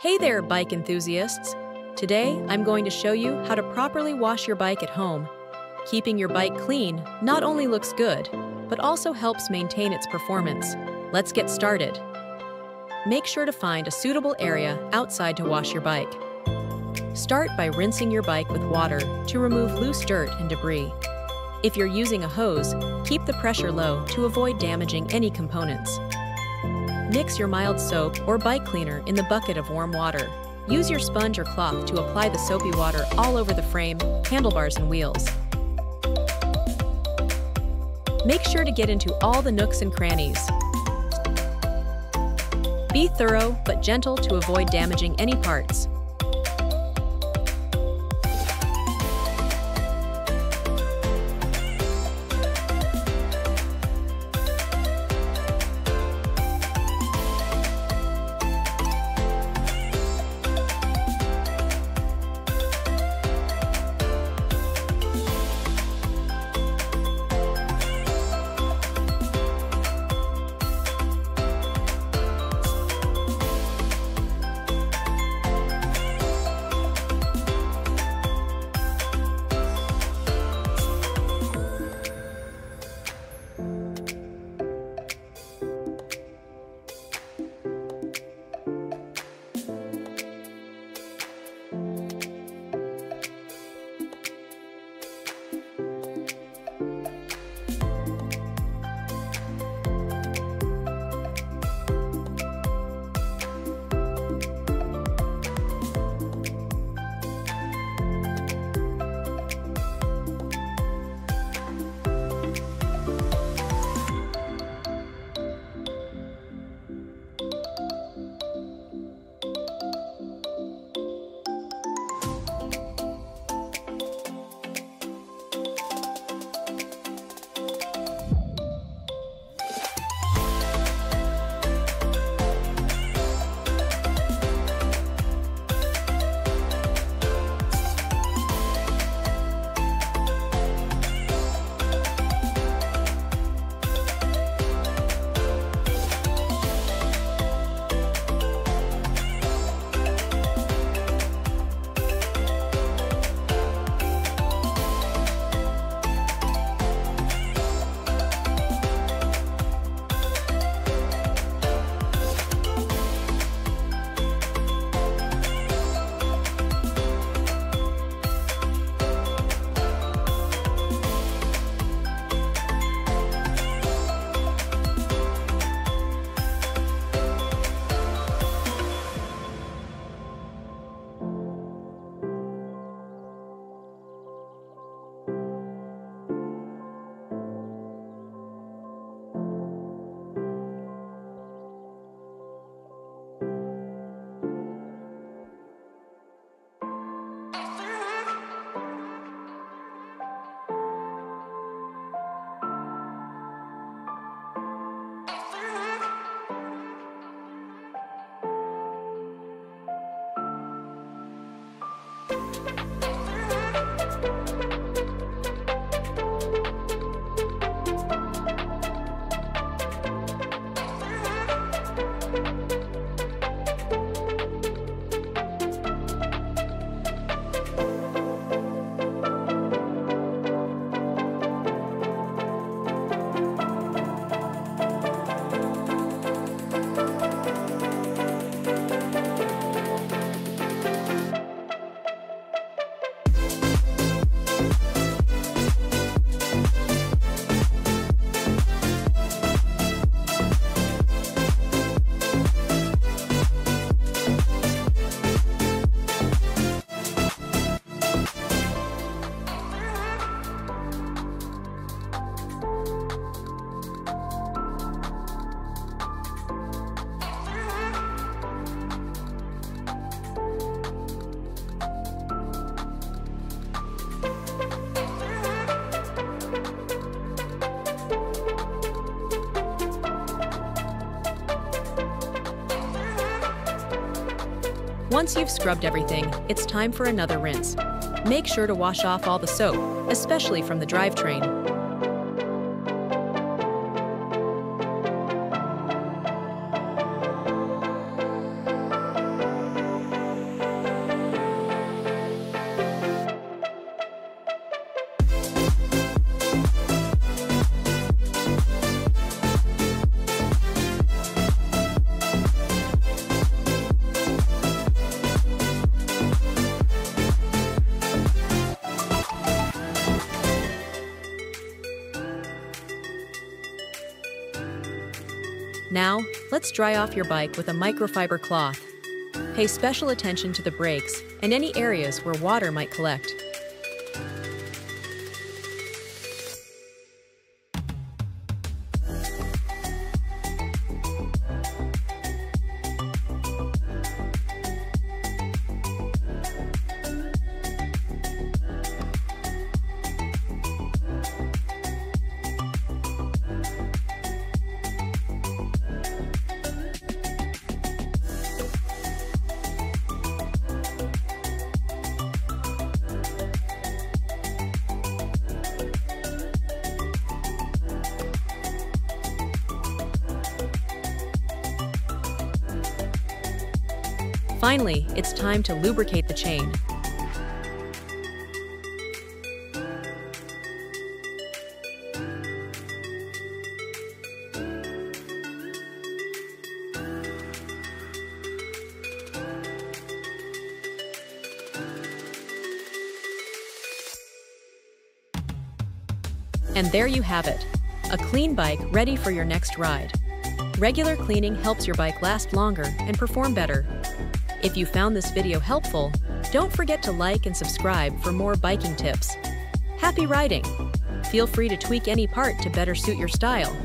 Hey there, bike enthusiasts! Today, I'm going to show you how to properly wash your bike at home. Keeping your bike clean not only looks good, but also helps maintain its performance. Let's get started. Make sure to find a suitable area outside to wash your bike. Start by rinsing your bike with water to remove loose dirt and debris. If you're using a hose, keep the pressure low to avoid damaging any components. Mix your mild soap or bike cleaner in the bucket of warm water. Use your sponge or cloth to apply the soapy water all over the frame, handlebars, and wheels. Make sure to get into all the nooks and crannies. Be thorough but gentle to avoid damaging any parts. Once you've scrubbed everything, it's time for another rinse. Make sure to wash off all the soap, especially from the drivetrain. Now, let's dry off your bike with a microfiber cloth. Pay special attention to the brakes and any areas where water might collect. Finally, it's time to lubricate the chain. And there you have it, a clean bike ready for your next ride. Regular cleaning helps your bike last longer and perform better. If you found this video helpful, don't forget to like and subscribe for more biking tips. Happy riding! Feel free to tweak any part to better suit your style.